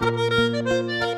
very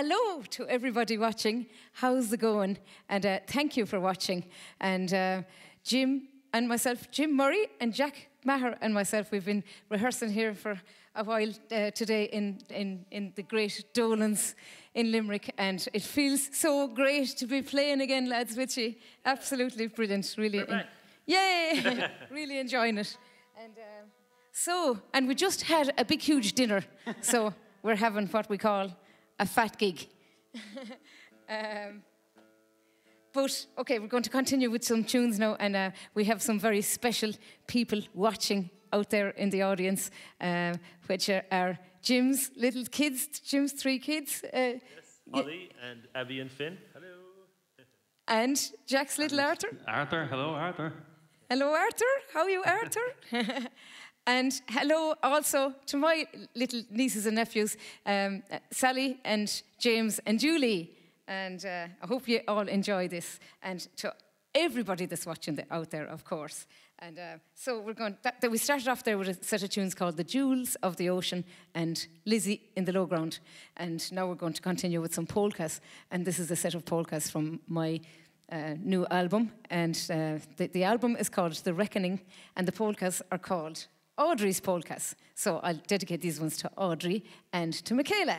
Hello to everybody watching. How's it going? And uh, thank you for watching. And uh, Jim and myself, Jim Murray and Jack Maher and myself, we've been rehearsing here for a while uh, today in, in, in the great Dolan's in Limerick. And it feels so great to be playing again, lads, with you. Absolutely brilliant. Really. In, yay! really enjoying it. And, uh, So, and we just had a big, huge dinner. so we're having what we call a fat gig. um, but okay, we're going to continue with some tunes now, and uh, we have some very special people watching out there in the audience, uh, which are, are, Jim's little kids, Jim's three kids. Uh, yes, Ollie and Abby and Finn. Hello. And Jack's little Arthur. Arthur, hello, Arthur. Hello, Arthur. How are you, Arthur? and hello also to my little nieces and nephews, um, Sally and James and Julie. And uh, I hope you all enjoy this. And to everybody that's watching the, out there, of course. And uh, so we're going. That, that we started off there with a set of tunes called "The Jewels of the Ocean" and "Lizzie in the Low Ground. And now we're going to continue with some polkas. And this is a set of polkas from my uh, new album. And uh, the, the album is called "The Reckoning," and the polkas are called Audrey's polkas. So I'll dedicate these ones to Audrey and to Michaela.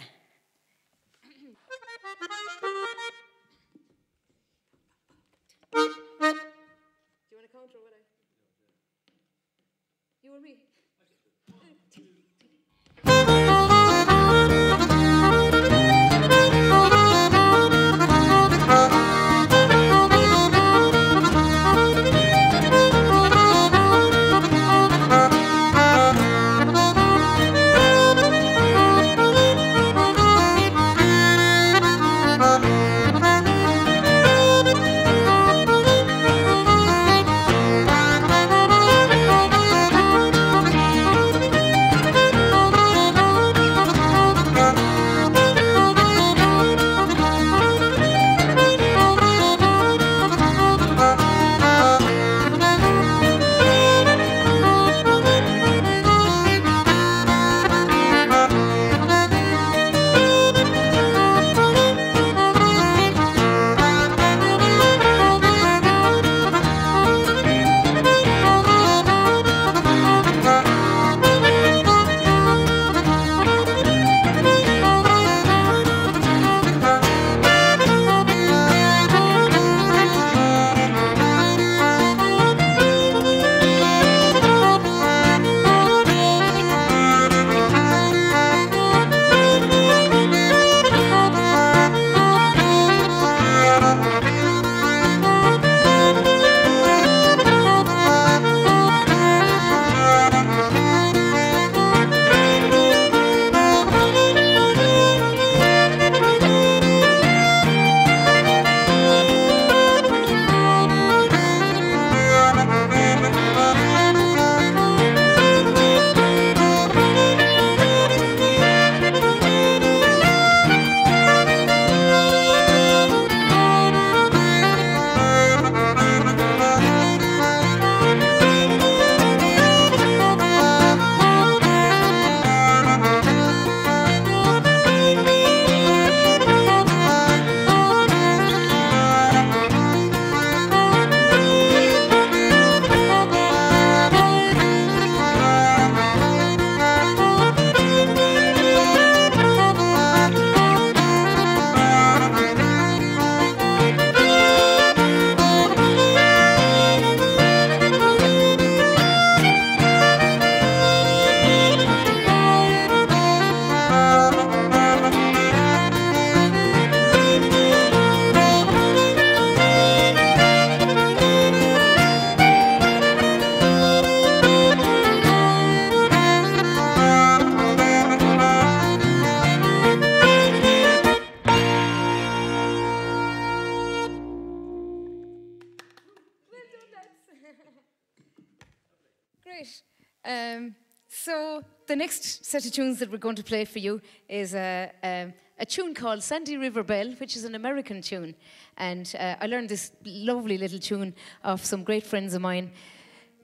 Set of tunes that we're going to play for you is a, a, a tune called Sandy River Belle, which is an American tune. And uh, I learned this lovely little tune of some great friends of mine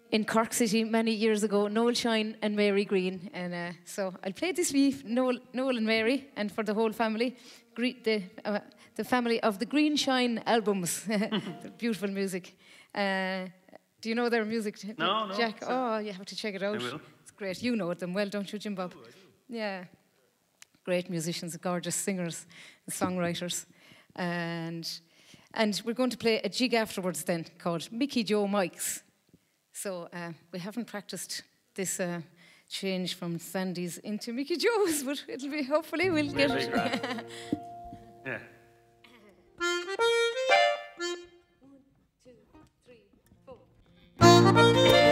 in Cork City many years ago, Noel Shine and Mary Green. And uh, so I'll play this for Noel, Noel and Mary, and for the whole family, greet the, uh, the family of the Green Shine albums. Beautiful music. Uh, do you know their music, no, Jack? No, oh, you have to check it out. I will great. You know them well, don't you, Jim Bob? Oh, yeah. Great musicians, gorgeous singers, and songwriters. And, and we're going to play a jig afterwards then called Mickey Joe Mikes. So uh, we haven't practiced this, uh, change from Sandy's into Mickey Joe's, but it'll be hopefully we'll get it. grand. yeah. Well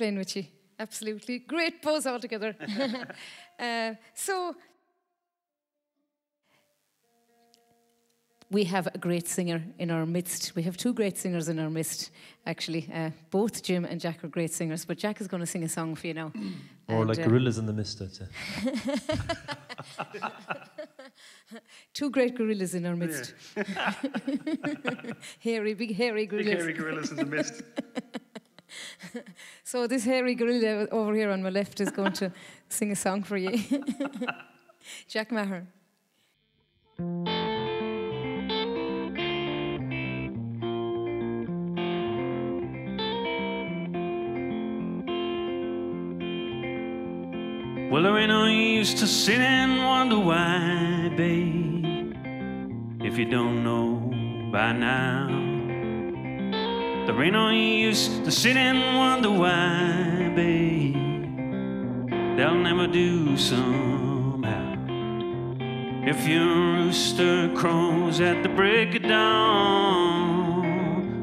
playing with you. Absolutely. Great buzz altogether. uh, so, we have a great singer in our midst. We have two great singers in our midst, actually. Uh, both Jim and Jack are great singers, but Jack is going to sing a song for you now. Or And, like uh, gorillas in the mist, I'd say. Two great gorillas in our midst. hairy, big hairy Big gorillas. hairy gorillas in the mist. So this hairy gorilla over here on my left is going to sing a song for you. Jack Maher. Well, there ain't no use to sit and wonder why, babe. If you don't know by now, there ain't no use to sit and wonder why, babe. They'll never do somehow. If your rooster crows at the break of dawn,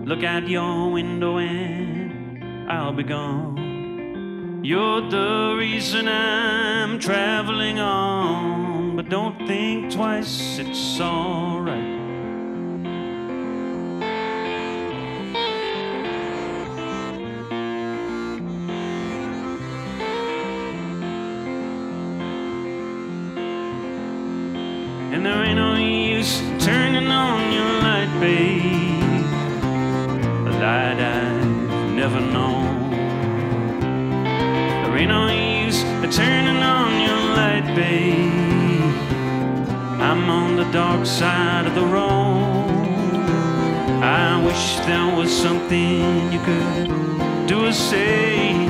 look out your window and I'll be gone. You're the reason I'm traveling on, but don't think twice, it's alright. Turning on your light, babe. A light I've never known. There ain't no use turning on your light, babe. I'm on the dark side of the road. I wish there was something you could do or say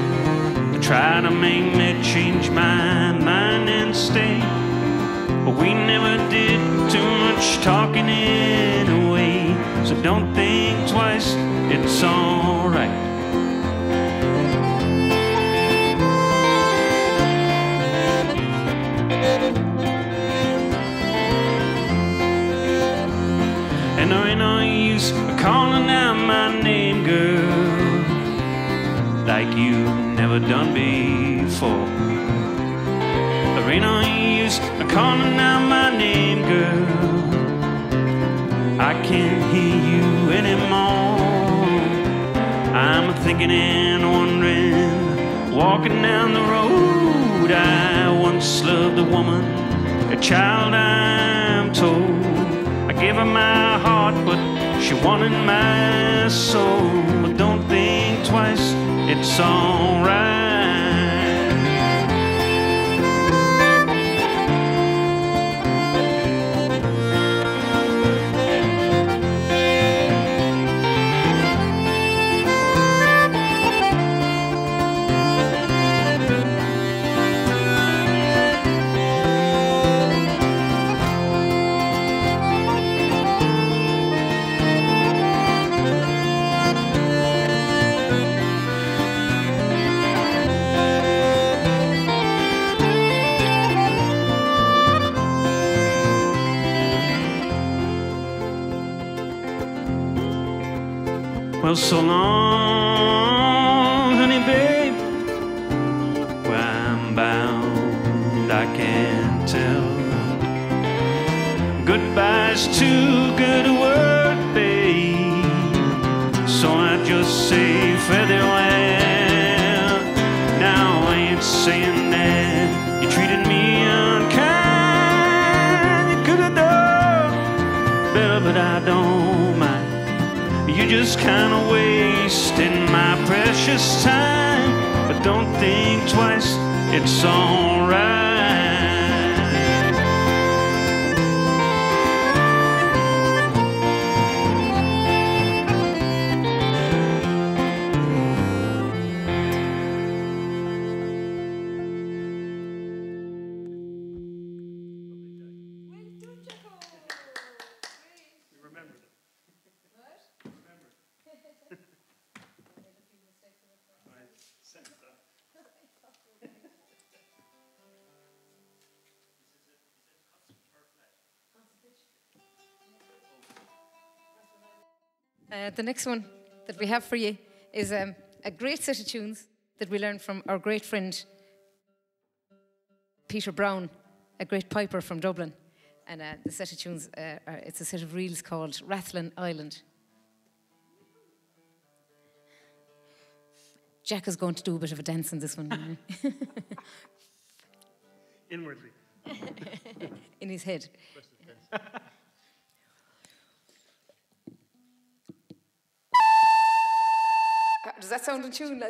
to try to make me change my mind and stay. We never did too much talking anyway. So don't think twice, it's alright. And there ain't no calling out my name, girl, like you've never done before. Calling out my name, girl. I can't hear you anymore. I'm thinking and wondering, walking down the road. I once loved a woman, a child, I'm told. I gave her my heart, but she wanted my soul. But don't think twice, it's alright. Uh, the next one that we have for you is um, a great set of tunes that we learned from our great friend Peter Browne, a great piper from Dublin. And uh, the set of tunes, uh, are, it's a set of reels called Rathlin Island. Jack is going to do a bit of a dance in this one Inwardly. in his head. Does that sound in tune?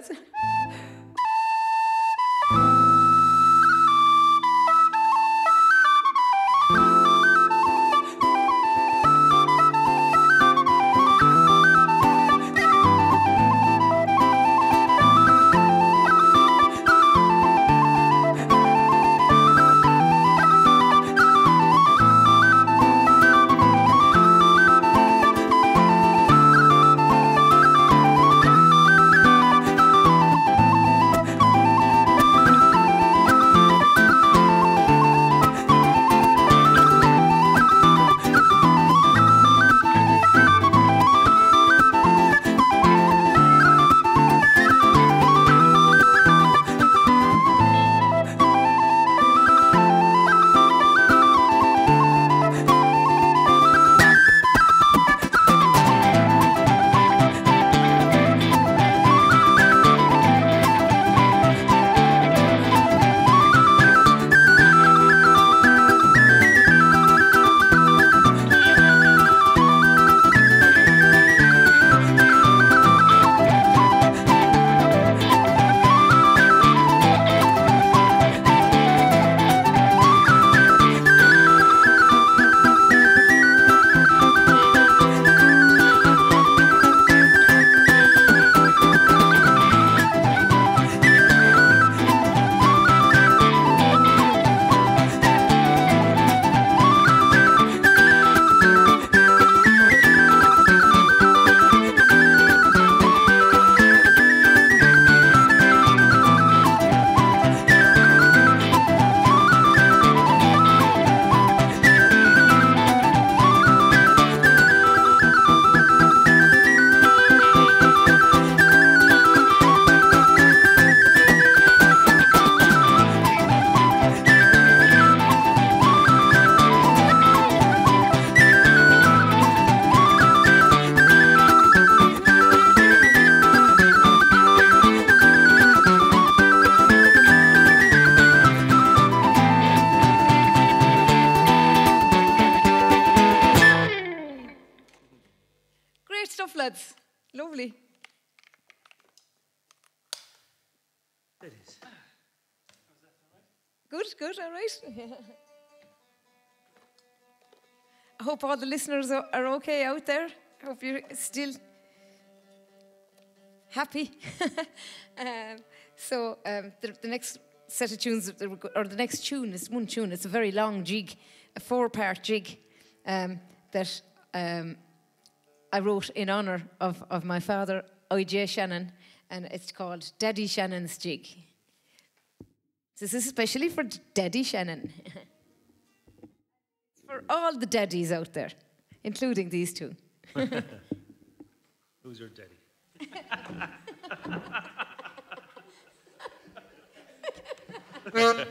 Hope all the listeners are, okay out there. Hope you're still happy. um, so um, the, the next set of tunes, or the next tune is one tune. It's a very long jig, a four-part jig um, that um, I wrote in honour of, of my father, I.J. Shannon, and it's called Daddy Shannon's Jig. This is especially for Daddy Shannon. for all the daddies out there, including these two. Who's your daddy?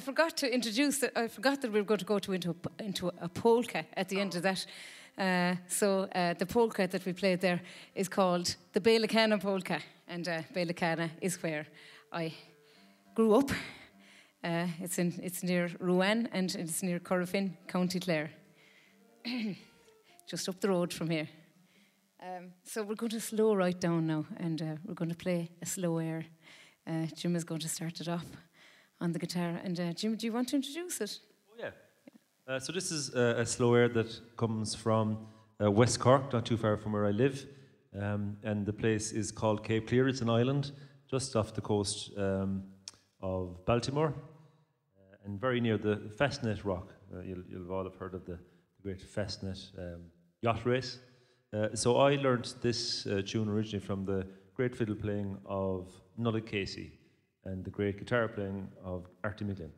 I forgot to introduce that. I forgot that we were going to go to into a, into a polka at the end of that. Uh, so uh, the polka that we played there is called the Bailacana polka, and uh, Bailacana is where I grew up. Uh, it's in it's near Ruan and it's near Corofin, County Clare, just up the road from here. Um, so we're going to slow right down now, and uh, we're going to play a slow air. Uh, Jim is going to start it off on the guitar. And uh, Jim, do you want to introduce it? Oh, yeah. Uh, so this is uh, a slow air that comes from uh, West Cork, not too far from where I live. Um, and the place is called Cape Clear. It's an island just off the coast um, of Baltimore uh, and very near the Fastnet Rock. Uh, you'll, you'll all have heard of the, great Fastnet um, yacht race. So I learned this tune originally from the great fiddle playing of Nollaig Casey and the great guitar playing of Artie McGlynn.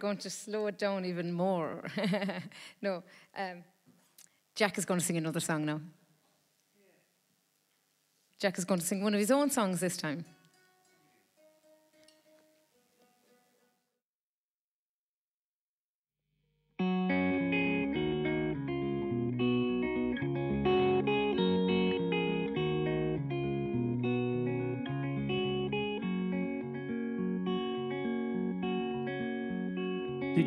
Going to slow it down even more. no, um, Jack is going to sing another song now. Jack is going to sing one of his own songs this time.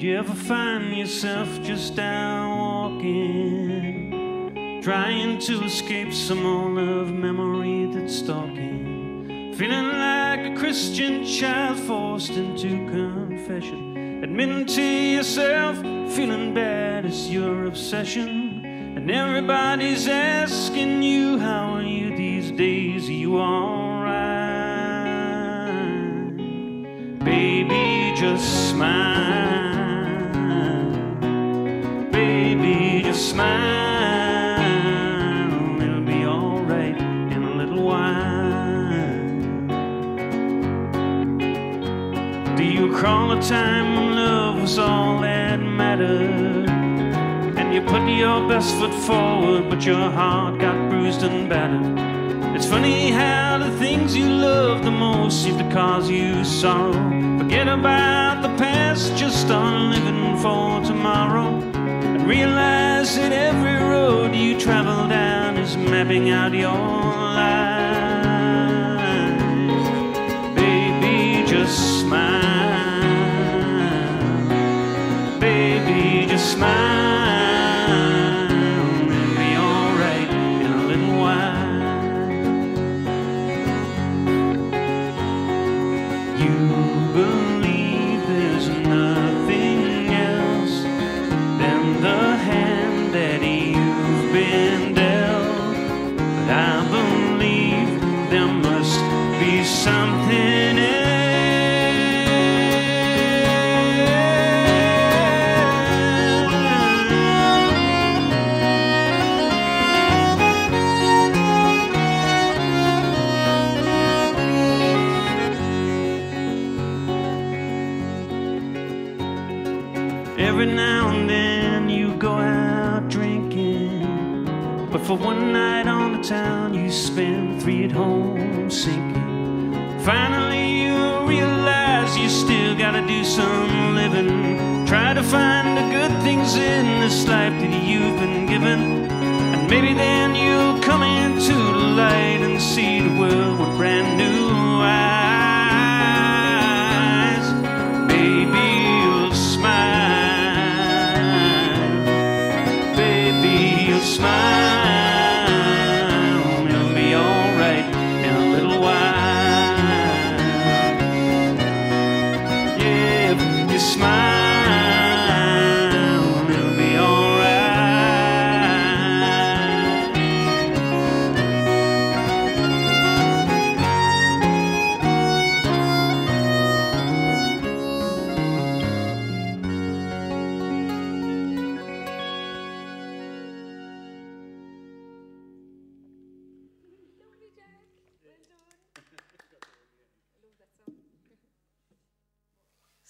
You ever find yourself just out walking, trying to escape some old memory that's stalking? Feeling like a Christian child forced into confession, admitting to yourself, feeling bad is your obsession, and everybody's asking you, How are you these days? Are you alright? Baby, just smile, time love was all that mattered? And you put your best foot forward, but your heart got bruised and battered. It's funny how the things you love the most seem to cause you sorrow. Forget about the past, just start living for tomorrow. And realize that every road you travel down is mapping out your life.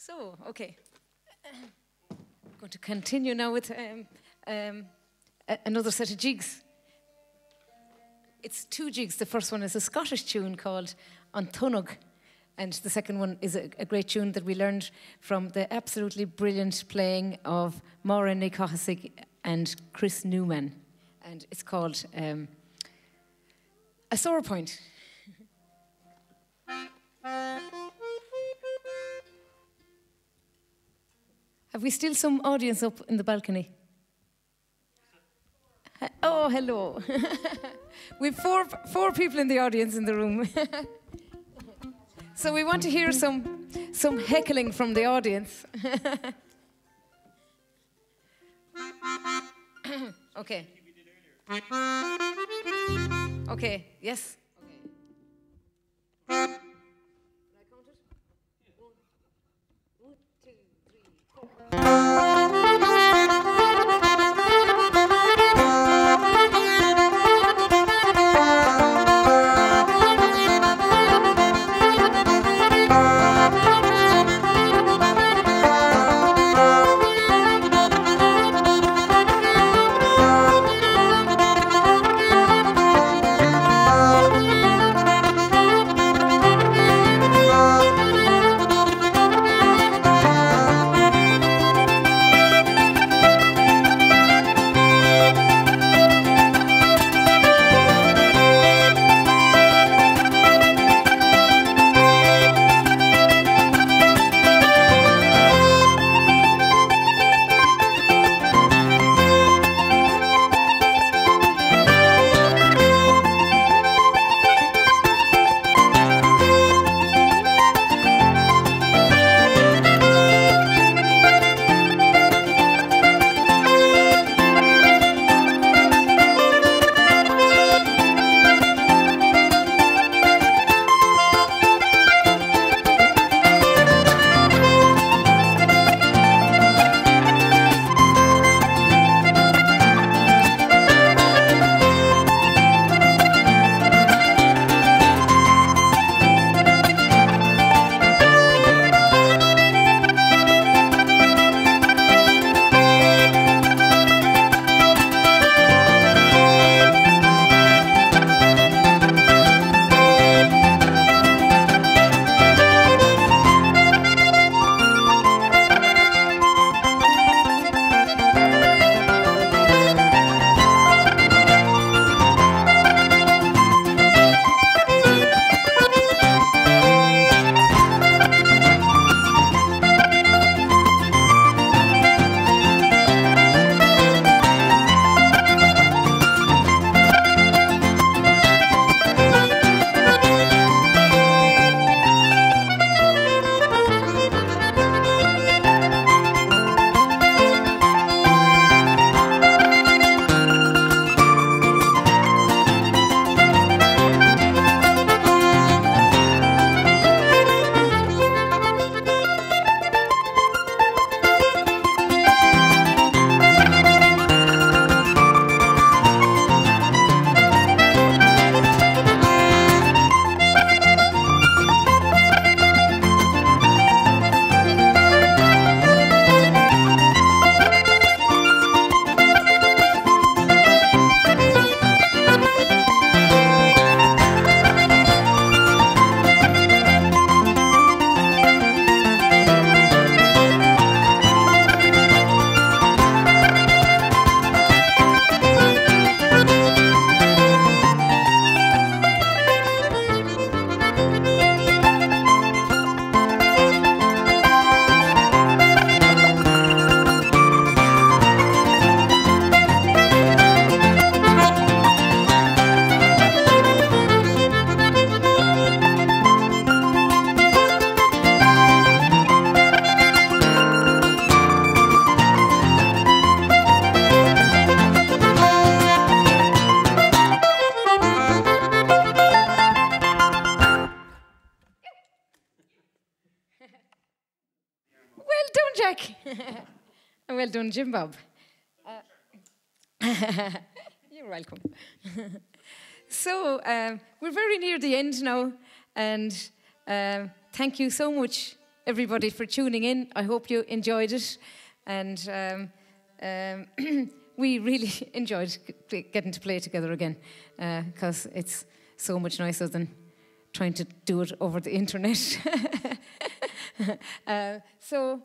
So, okay. I'm going to continue now with um, um, another set of jigs. It's two jigs. The first one is a Scottish tune called An Tunnag, and the second one is a, a great tune that we learned from the absolutely brilliant playing of Máire Ní Chathasaigh and Chris Newman, and it's called um, A Sore Point. Have we still some audience up in the balcony? Oh, hello. We've four, four people in the audience in the room. so we want to hear some, some heckling from the audience. okay. Okay, yes. Jim Bob. Uh, you're welcome. so um, we're very near the end now, and um, thank you so much, everybody, for tuning in. I hope you enjoyed it, and um, um, we really enjoyed getting to play together again because it's so much nicer than trying to do it over the internet. uh, so,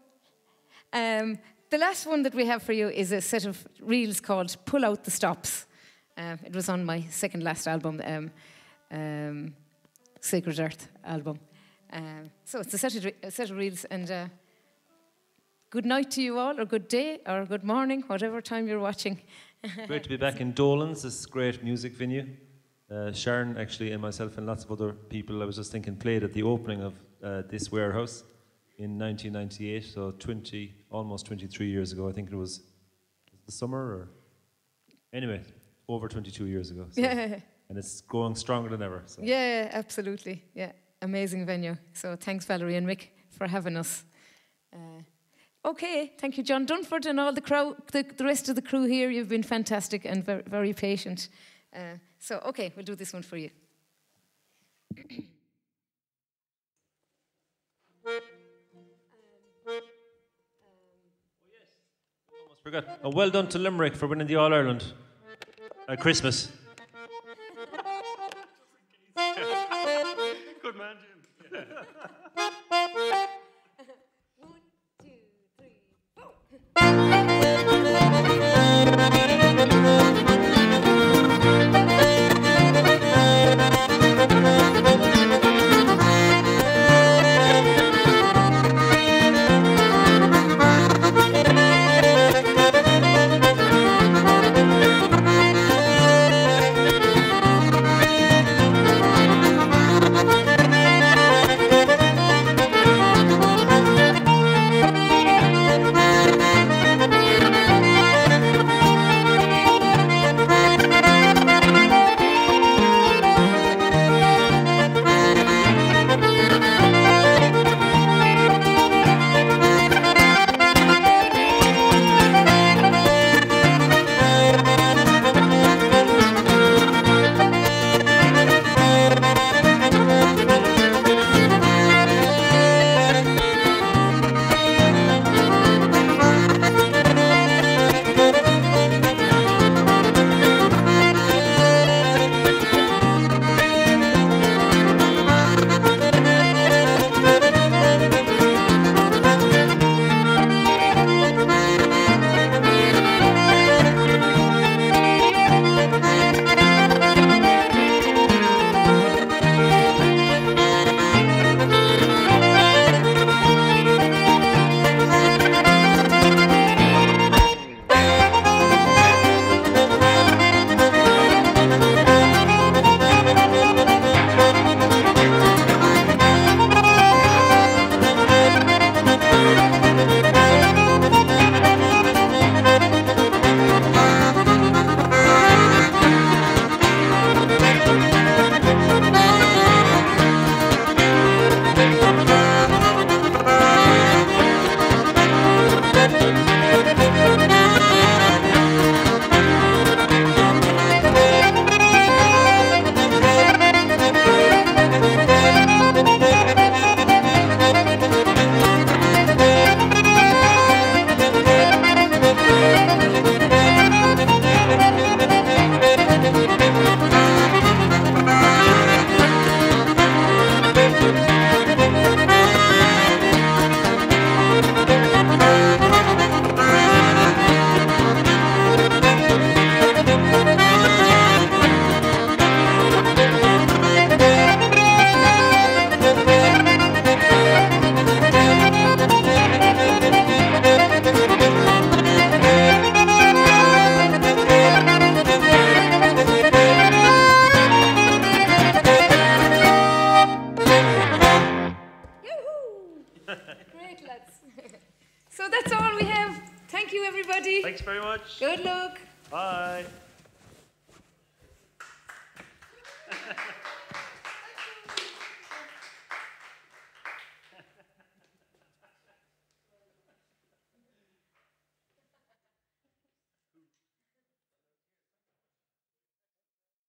um, the last one that we have for you is a set of reels called Pull Out the Stops. Uh, it was on my second last album, um, um, Sacred Earth album. Um, so it's a set of, a set of reels, and uh, good night to you all, or good day, or good morning, whatever time you're watching. Great to be back in Dolan's, this great music venue. Uh, Sharon, actually, and myself, and lots of other people, I was just thinking, played at the opening of uh, this warehouse in 1998, so 20, almost 23 years ago. I think it was the summer, or anyway, over 22 years ago. So, Yeah. And it's going stronger than ever. So. Yeah, absolutely. Yeah, amazing venue. So thanks, Valerie and Mick, for having us. Uh, okay, thank you, John Dunford, and all the crowd, the, the rest of the crew here. You've been fantastic and very, very patient. Uh, so, okay, we'll do this one for you. forgot. Well done to Limerick for winning the All Ireland at Christmas.